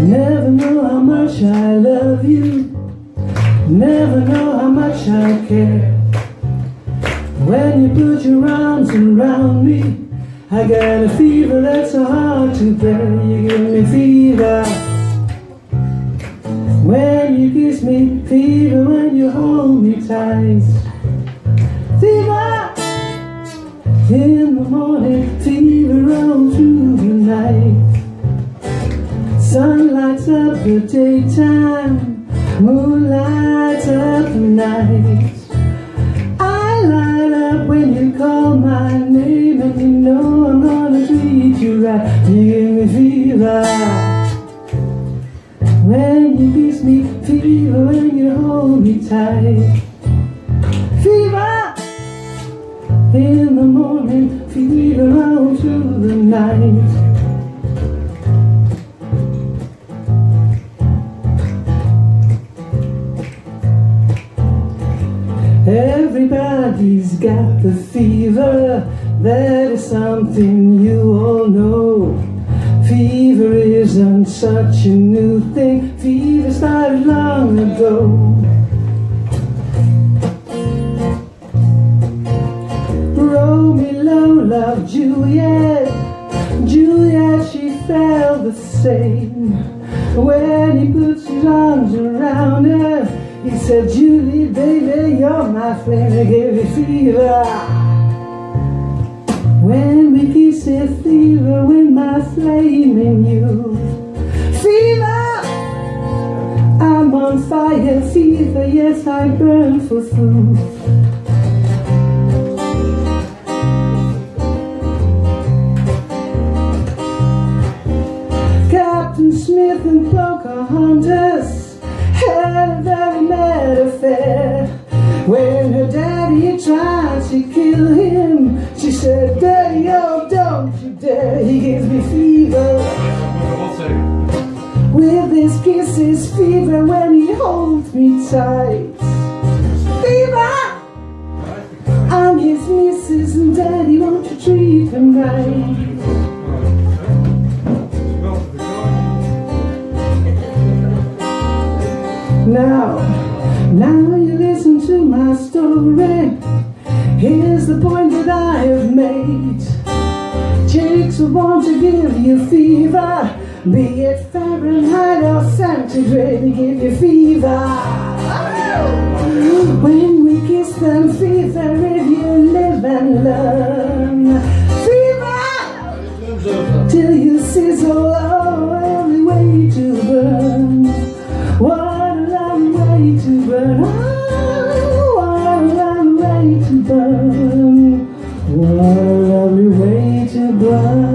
Never know how much I love you. Never know how much I care. When you put your arms around me, I got a fever that's so hard to bear. You give me fever. Me, when you hold me tight. Fever in the morning, fever all through the night. Sun lights up the daytime, moon lights up the night. When you kiss me, fever when you hold me tight. Fever in the morning, fever all through the night. Everybody's got the fever. That is something you all know. Fever isn't such a new thing. Fever started long ago. Romeo loved Juliet. Juliet, she felt the same. When he puts his arms around her, he said, Julie, baby, you're my flame. I gave you fever. When we kiss it, fever, my in you. Fever! I'm on fire, fever, yes, I burn for food. Captain Smith and Pocahontas had a very mad affair. When her daddy tried to kill him, she said, don't you dare, he gives me fever. With his kisses, fever when he holds me tight. Fever! I'm his missus, and Daddy, won't you treat him right? Now, now you listen to my story. Here's the point that I have made. So to give you fever? Be it Fahrenheit or centigrade, give you fever. Oh. When we kiss them, fever if you live and learn. Fever! Till you sizzle, oh, every way to burn. What a long way to burn. Oh, what a long way to burn. What a lovely way to burn.